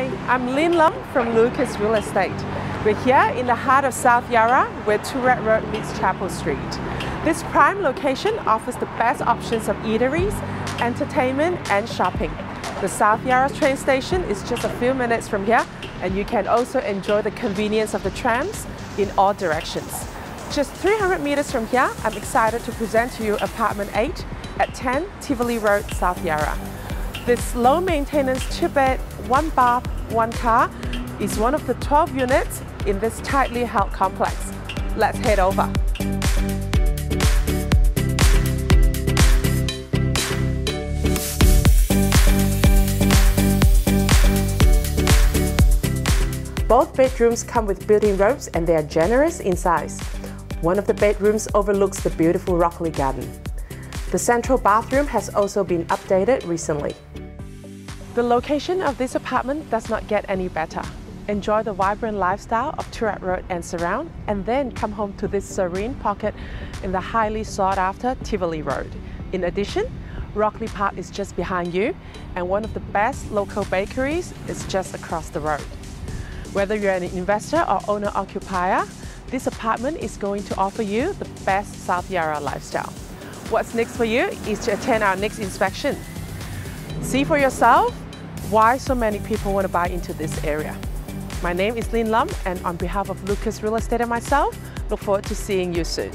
I'm Lynn Lum from Lucas Real Estate. We're here in the heart of South Yarra where Toorak Road meets Chapel Street. This prime location offers the best options of eateries, entertainment and shopping. The South Yarra train station is just a few minutes from here and you can also enjoy the convenience of the trams in all directions. Just 300 meters from here, I'm excited to present to you apartment 8 at 10 Tivoli Road, South Yarra. This low maintenance two bed, one bath, one car is one of the 12 units in this tightly held complex. Let's head over. Both bedrooms come with built-in robes and they are generous in size. One of the bedrooms overlooks the beautiful Rockley Garden. The central bathroom has also been updated recently. The location of this apartment does not get any better. Enjoy the vibrant lifestyle of Toorak Road and surround, and then come home to this serene pocket in the highly sought after Tivoli Road. In addition, Rockley Park is just behind you, and one of the best local bakeries is just across the road. Whether you're an investor or owner-occupier, this apartment is going to offer you the best South Yarra lifestyle. What's next for you is to attend our next inspection. See for yourself why so many people want to buy into this area. My name is Lynn Lum and on behalf of Lucas Real Estate and myself, look forward to seeing you soon.